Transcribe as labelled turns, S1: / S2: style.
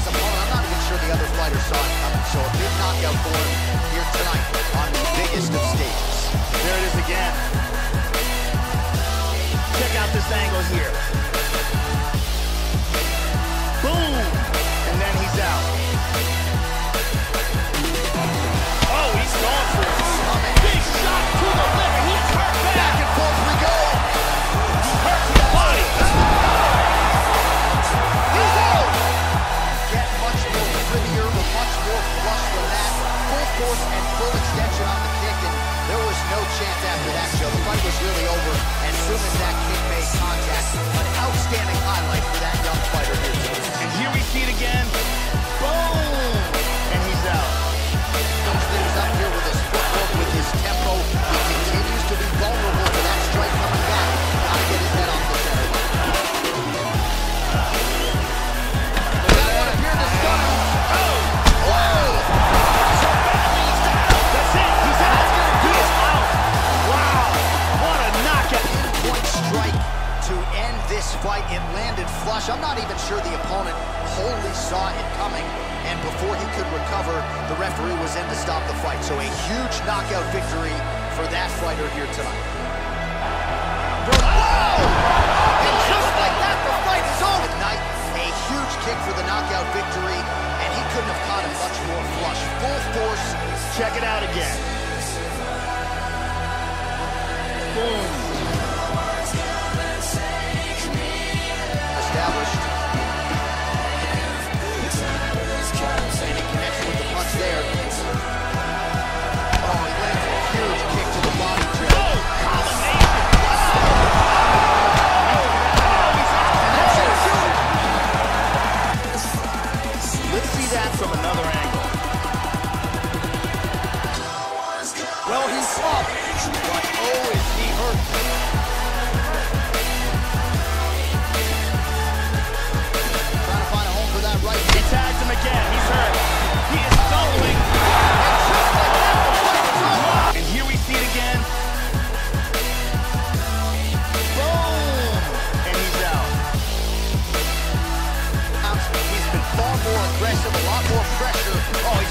S1: his opponent. I'm not even sure the other fighter saw it coming. So a big knockout for him here tonight on the biggest of stages. Was really over as soon as that kick made contact. An outstanding
S2: It
S1: landed flush. I'm not even sure the opponent wholly saw it coming. And before he could recover, the referee was in to stop the fight. So a huge knockout victory for that fighter here tonight. And just like that, the fight is over. A huge kick for the knockout victory, and he couldn't have caught it much more flush. Full force.
S2: Check it out again.
S1: Well, he's up, but oh, is he hurt. Trying to find a home for that right
S2: He tags him again. He's hurt. He is soloing. And here we see it again. Boom! And he's out.
S1: He's been far more aggressive, a lot more pressure. Oh,